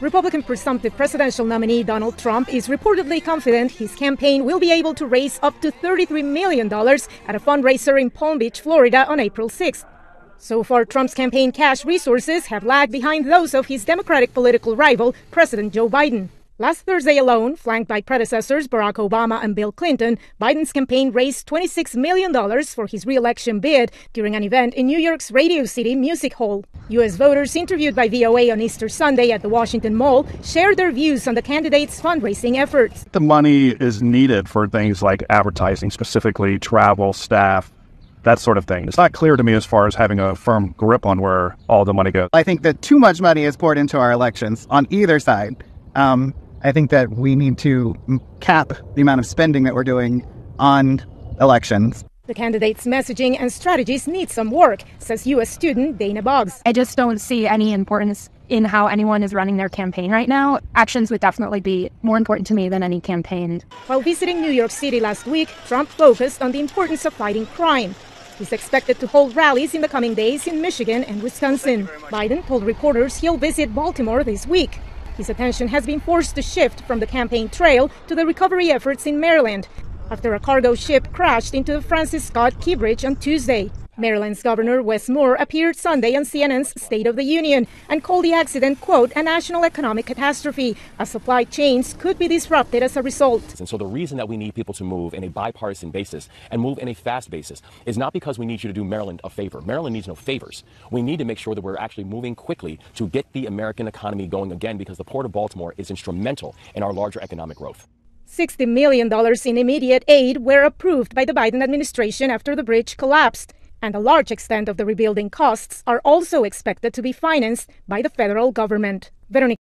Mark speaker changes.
Speaker 1: Republican presumptive presidential nominee Donald Trump is reportedly confident his campaign will be able to raise up to $33 million at a fundraiser in Palm Beach, Florida on April 6th. So far, Trump's campaign cash resources have lagged behind those of his Democratic political rival, President Joe Biden. Last Thursday alone, flanked by predecessors Barack Obama and Bill Clinton, Biden's campaign raised $26 million for his reelection bid during an event in New York's Radio City Music Hall. U.S. voters interviewed by VOA on Easter Sunday at the Washington Mall shared their views on the candidates' fundraising efforts.
Speaker 2: The money is needed for things like advertising, specifically travel, staff, that sort of thing. It's not clear to me as far as having a firm grip on where all the money goes.
Speaker 3: I think that too much money is poured into our elections on either side. Um, I think that we need to cap the amount of spending that we're doing on elections.
Speaker 1: The candidates' messaging and strategies need some work, says U.S. student Dana Boggs.
Speaker 4: I just don't see any importance in how anyone is running their campaign right now. Actions would definitely be more important to me than any campaign.
Speaker 1: While visiting New York City last week, Trump focused on the importance of fighting crime. He's expected to hold rallies in the coming days in Michigan and Wisconsin. Biden told reporters he'll visit Baltimore this week. His attention has been forced to shift from the campaign trail to the recovery efforts in Maryland after a cargo ship crashed into the Francis Scott Key Bridge on Tuesday. Maryland's Governor Wes Moore appeared Sunday on CNN's State of the Union and called the accident, quote, a national economic catastrophe, as supply chains could be disrupted as a result.
Speaker 5: And so the reason that we need people to move in a bipartisan basis and move in a fast basis is not because we need you to do Maryland a favor. Maryland needs no favors. We need to make sure that we're actually moving quickly to get the American economy going again because the Port of Baltimore is instrumental in our larger economic growth.
Speaker 1: $60 million in immediate aid were approved by the Biden administration after the bridge collapsed and a large extent of the rebuilding costs are also expected to be financed by the federal government. Veronica